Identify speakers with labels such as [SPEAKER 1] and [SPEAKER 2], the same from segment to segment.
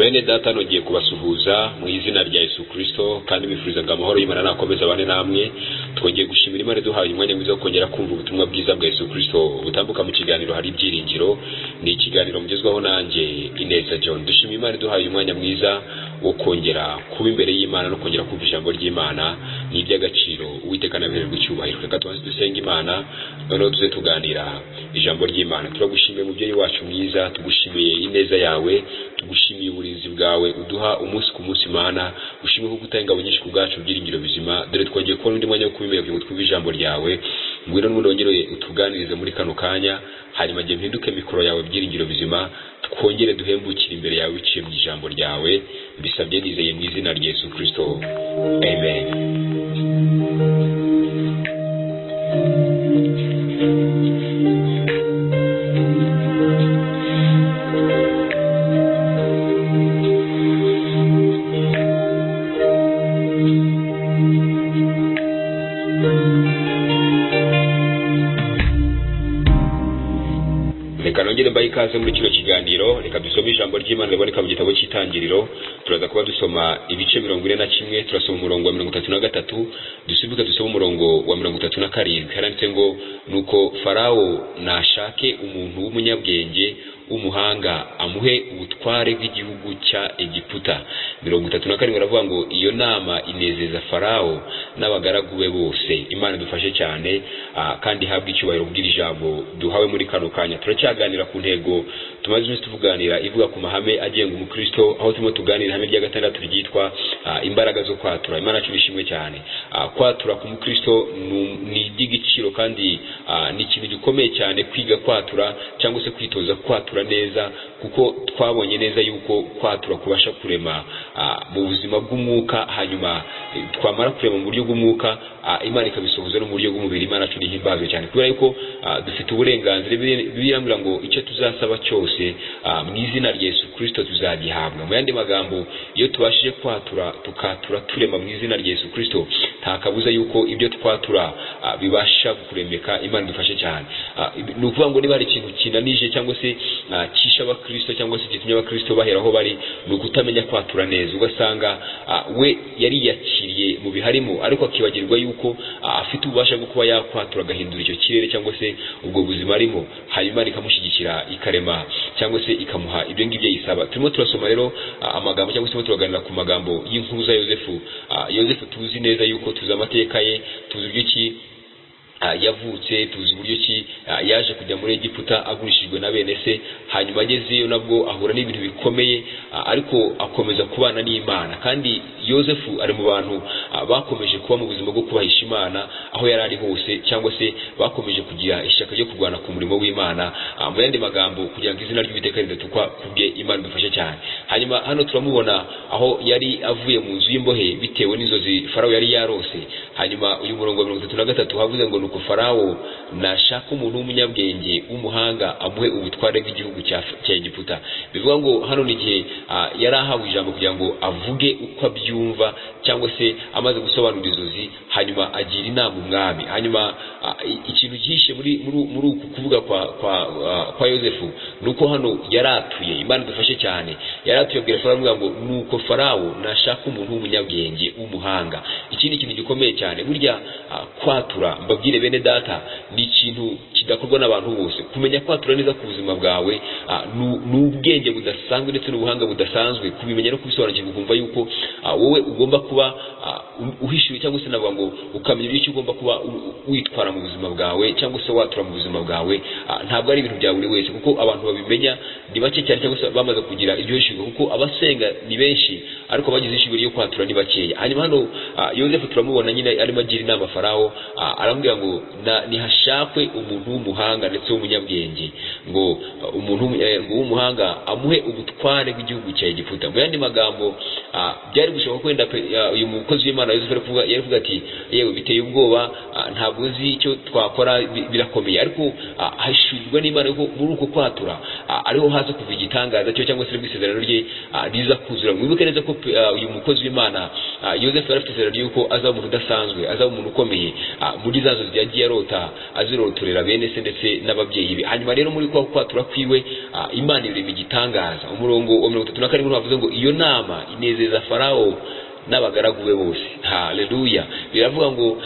[SPEAKER 1] bene data nongeye kubasuhuza mu izina rya Yesu Kristo kandi bifuriza ngo amahoro y'Imana nakomeza bane namwe twongeye gushimira Imana duhaye umwanya mwiza wo kongera kumva ubutumwa bwiza bwa Yesu Kristo. Butambuka mu kiganiro hari ibyiringiro ni ikiganiro mugezwaho nanjye Ineza John. Dushimira Imana duhaye umwanya mwiza wo kongera kuba imbere y'Imana no kongera kumva ijambo ry'Imana. Ni iby'agaciro uwiteka nabihererwa icyubahiro reka tubanze dusenga Imana noneho tuze tuganira ijambo ry'Imana. Turagushimiye mubyeyi wacu mwiza tugushimiye ineza yawe tugushimiye uburinzi bwawe uduha umunsi ku munsi Imana ushimiye ko utanga ingabo nyinshi ku bwacu byiringiro bizima. Dore twongeye kubona undi mwanya wo kubimenya kugira ngo twumve ijambo ryawe. Ngwino n'ubundi wongere utuganirize muri kano kanya. Hanyuma igihe mpinduke mikoro yawe byiringiro bizima twongere duhembukire imbere yawe biciye mu ijambo ryawe. Mbisabye nizeye mu izina rya Yesu Kristo. Amen. Reka nongere mbahe ikaze muri kino kiganiro. Reka dusome ijambo ry'imana riboneka mu gitabo cy'itangiriro. Turaza kuba dusoma ibice mirongo ine na kimwe turasoma umurongo wa mirongo itatu na gatatu dusibuke dusome umurongo wa mirongo itatu na karindwi. Haranditse ngo nuko farawo nashake umuntu w'umunyabwenge w'umuhanga amuhe ubutware bw'igihugu cya egiputa. Mirongo itatu na karindwi aravuga ngo iyo nama inezeza farawo n'abagaragu be bose. Imana idufashe cyane ah, kandi ihabwe icyubahiro kubw'iri jambo duhawe muri kano kanya. Turacyaganira ku ntego tumaze iminsi tuvuganira ivuga ku mahame agenga umukristo aho turimo tuganira ihame rya gatandatu ryitwa ah, imbaraga zo kwatura. Imana yacu ishimwe cyane. Ah, kwatura ku mukristo ni iby'igiciro kandi ah, ni ikintu gikomeye cyane kwiga kwatura cyangwa se kwitoza kwatura neza kuko twabonye neza yuko kwatura kubasha kurema mu buzima bw'umwuka hanyuma twamara kurema mu buryo bw'umwuka ah, imana ikabisohoza no mu buryo bw'umubiri imana yacu nihimbazwe cyane. Kubera yuko ah, dufite uburenganzira birambwira ngo icyo tuzasaba cyose ah, mu izina rya Yesu Kristo tuzagihabwa. Mu yandi magambo iyo tubashije kwatura tukatura turema mu izina rya Yesu Kristo nta kabuza yuko ibyo twatura bibasha kuremeka imana idufashe cyane. Ni ukuvuga ngo niba hari ikintu kinanije cyangwa se cyishe abakristo cyangwa se gitumye abakristo bahera aho bari ni ukutamenya kwatura neza. Ugasanga ah, we yariyakiriye mu biharimo ariko akibagirwa yuko ah, afite ububasha bwo kuba yakwatura agahindura icyo kirere cyangwa se ubwo buzima arimo. Hanyuma ikamushyigikira ikarema cyangwa se ikamuha ibyo ngibyo yisaba turimo turasoma rero ah, amagambo cyangwa se turaganira ku magambo y'inkuru za yosefu yosefu tuzi neza yuko tuzi amateka ye tuzi uburyo ki ah, yavutse tuzi uburyo ki ah, yaje kujya muri egiputa agurishijwe na bene se hanyuma agezeyo nabwo ahura n'ibintu bikomeye ah, ariko akomeza kubana n'imana. Kandi yosefu ari mu bantu ah, bakomeje kuba mu buzima bwo kubahisha imana aho yari ari hose cyangwa se bakomeje kugira ishyaka ryo kurwana ku murimo w'imana. Ah, mu yandi magambo kugira ngo izina ry'uwiteka ridatukwa kubwe imana idufashe cyane. Hanyuma hano turamubona aho yari avuye mu nzu y'imbohe bitewe n'inzozi farawo yari yarose. Hanyuma uyu murongo wa mirongo itatu na gatatu havuze ngo nuko farawo nashaka umuntu w'umunyabwenge w'umuhanga amuhe ubutware bw'igihugu cya egiputa. Bivuga ngo hano ni igihe yari ahawe ijambo kugira ngo avuge uko abyumva cyangwa se amaze gusobanura inzozi hanyuma agira inama umwami. Hanyuma ikintu gihishe muri uku kuvuga kwa yosefu ni uko hano yaratuye imana idufashe cyane. Yaratuye abwira farawo ngo nuko farawo nashaka umuntu w'umunyabwenge w'umuhanga. Iki ni ikintu gikomeye cyane. Burya ah, kwatura mbabwire bene data ni ikintu kidakorwa n'abantu bose. Kumenya kwatura neza ku buzima bwawe ah, ni ubwenge budasanzwe ndetse n'ubuhanga budasanzwe. Kubimenya no kubisobanukirwa ukumva yuko ah, wowe ugomba kuba u- uhishiwe cyangwa se navuga ngo ukamenya uburyo ugomba kuba witwara mu buzima bwawe cyangwa se watura mu buzima bwawe. Ntabwo ari ibintu bya buri wese kuko abantu babimenya ni bake cyane cyangwa se bamaze kugira iryo hishurwa kuko abasenga ni benshi ariko abagize ishurwa ryo kwatura ni bakeya. Hanyuma hano ah, yosefu turamubona nyine arimo agira inama farawo ah, aramubwira ngo nihashakwe umuntu w'umuhanga ndetse w'umunyabwenge. Ngo umuntu eh, w'umuhanga amuhe ubutware bw'igihugu cya egiputa. Mu yandi magambo ah, byari gushoboka ko wenda uyu mukozi w'imana yosefu yari kuvuga- ati yewe biteye ubwoba ntabwo nzi icyo twakora bi- birakomeye. Ariko hashurirwa n'imana yuko muri uko kwatura ariho haza kuva igitangaza cyo cyangwa se ni bwo isezerano rye ah, riza kuzura. Mwibuke neza ko ah, uyu mukozi w'imana ah, yosefu yari afite isezerano ry'uko azaba umuntu udasanzwe azaba umuntu ukomeye. Ah, muri za nzozi yagiye arota azirotorera bene se ndetse n'ababyeyi be. Hanyuma rero muri kwa kwatura kwiwe ah, imana irema igitangaza. Umurongo wa mirongo itatu na karindwi havuze ngo iyo nama inezeza farawo n'abagaragu be bose. Haleluya biravuga ngo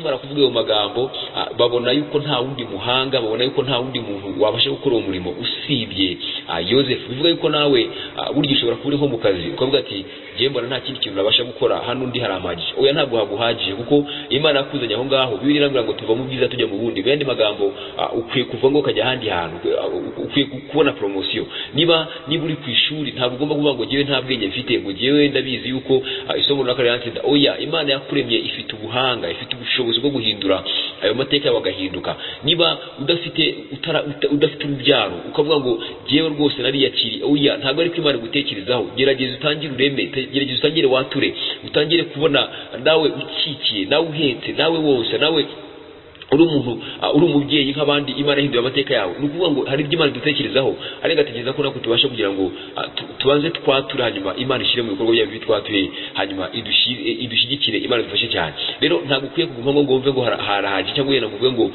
[SPEAKER 1] akimara kuvuga ayo magambo babona yuko nta wundi muhanga babona yuko nta wundi muntu wabasha gukora uwo murimo usibye. Yosefu bivuga yuko nawe ah, burya ushobora kuba uri nko mu kazi. Ukavuga ati mbona nta kindi kintu nabasha gukora hano undi haramagije oya ntabwo haguhagije kuko imana yakuzanye aho ngaho. Bibiri irambwira ngo tuva mu bwiza tujya mu bundi. Mu magambo ah, ukwiye kuva ngo ukajya ahandi hantu ah, ukwiye kubona poromosiyo niba niba uri ku ishuri ntabwo ugomba kuvuga ngo njyewe nta bwenge mfite. Ngo njyewe ndabizi yuko ah, isomo runaka riransinda oya imana yakuremye ifite ubuhanga ifite ubushobozi bwo guhindura ayo mateka yawe agahinduka niba udafite udafite urubyaro ukavuga ngo njyewe rwose nariyakiriye. Oya ntabwo ariko imana igutekerezaho. Gerageza utangire ureme gerageza utangire wature utangire kubona nawe ukikiye nawe uhetse nawe wose nawe uri umuntu uri umubyeyi nk'abandi imana yahinduye amateka yawe. Ni ukuvuga ngo hari ibyo imana idutekerezaho ariko atekereza ko natwe tubasha kugira ngo tu- tubanze twature hanyuma imana ishyire mu bikorwa byayo twatuye hanyuma idushi- idushyigikire imana idufashe cyane. Rero ntabwo ukwiye kuguma ngo wumve ngo hara- harahagije cyangwa wenda ngo uvuge ngo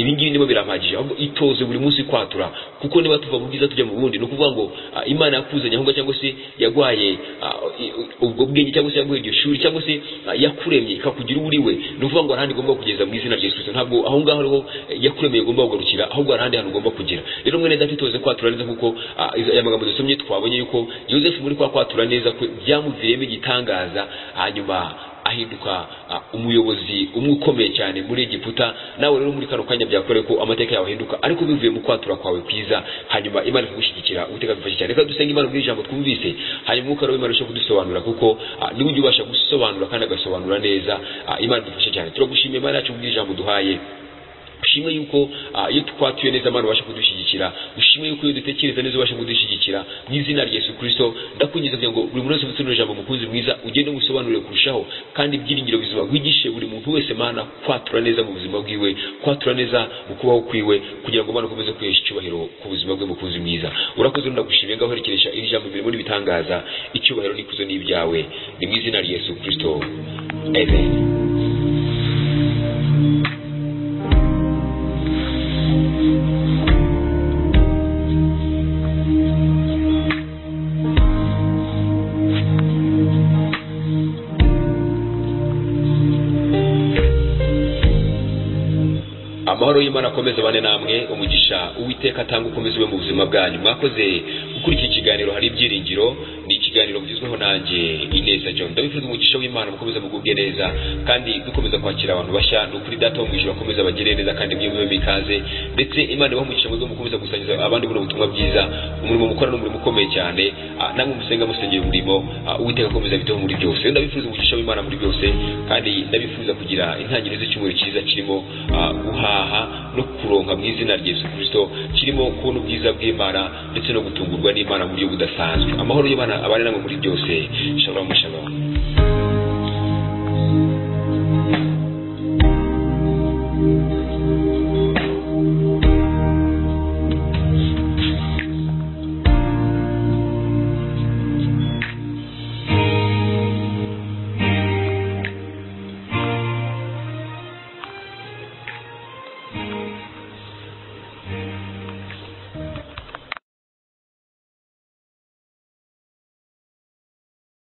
[SPEAKER 1] ibi ngibi nibo birampagije ahubwo itoze buri munsi kwatura kuko niba tuva mu bwiza tujya mu bundi. Ni ukuvuga ngo imana yakuzanye ngaho cyangwa se yagwaye uh, i- ubwo bwenge cyangwa se yaguhaye iryo shuri cyangwa se yakuremye ikakugira uwo uri we. Ni ukuvuga ngo ahandi ugomba kugeza mu izina rya yesu ntabwo aho ngaho ariho yakuremeye ugomba kugarukira ahubwo hari ahandi hantu ugomba kugera rero mwene data itoze kwatura neza kuko ah, aya magambo dusomye twabonye yuko yosefu muri kwa kwatura neza byamuviriyemo igitangaza hanyuma ahinduka ah, umuyobozi umwe ukomeye cyane muri egiputa. Nawe rero muri kano kanya byakoreye ko amateka yawe ahinduka ariko bivuye mu kwatura kwawe kwiza. Hanyuma imana ikagushyigikira ubuteka bifashe cyane. Reka dusenge imana bw'iri jambo twumvise. Hanyuma umwuka w'imana urushaho kudusobanurira kuko ah, ni we ujya ubasha gusobanura kandi agasobanura neza. Ah, imana idufashe cyane. Turagushimiye imana yacu bw'iri jambo duhaye. Ushimwe yuko ah, iyo twatuye neza Imana ubasha kudushyigikira ushimwe yuko iyo dutekereza neza ubasha kudushyigikira mu izina rya Yesu Kristo. Ndakwinjiza kugira ngo buri muntu wese ufite rino jambo mukunzi mwiza ugende umusobanurire kurushaho kandi ibyiringiro bizima wigishe buri muntu wese Mana kwatura neza mu buzima bwiwe kwatura neza mu kubaho kwiwe kugira ngo Imana ukomeze kwihesha icyubahiro ku buzima bwe mukunzi mwiza. Urakoze ndagushimiye ngaho herekeresha iri jambo birimo n'ibitangaza icyubahiro n'ikuzo ni ibyawe ni mu izina rya Yesu Kristo. Amen. Y'imana akomeze bane namwe umugisha uwiteka atanga ukomeze ube mu buzima bwanyu mwakoze gukurikira ikiganiro hari ibyiringiro. Ni ikiganiro mugizweho nanjye ineza john. Ndabifuza umugisha w'imana mukomeze mugubwe neza kandi dukomeza kwakira abantu bashya. Ni ukuri data wo mu ijuru akomeze abagire neza kandi mwebwe mikaze ndetse imana ibaha umugisha mwiza mukomeza gusangiza abandi buno butumwa bwiza. Umurimo mukora ni umurimo ukomeye cyane. Ah, namwe musenga musengera umurimo. Ah, uwiteka akomeza biteho muri byose. Ndabifuza umugisha w'imana muri byose kandi ndabifuza kugira intangiriro z'icyumweru cyiza kirimo ah, guhaha no kuronka mu izina rya Yesu Kristo. Kirimo kubona ubwiza bw'Imana ndetse no gutungurwa n'Imana mu buryo budasanzwe. Amahoro y'Imana abane namwe muri byose. Shalom shalom.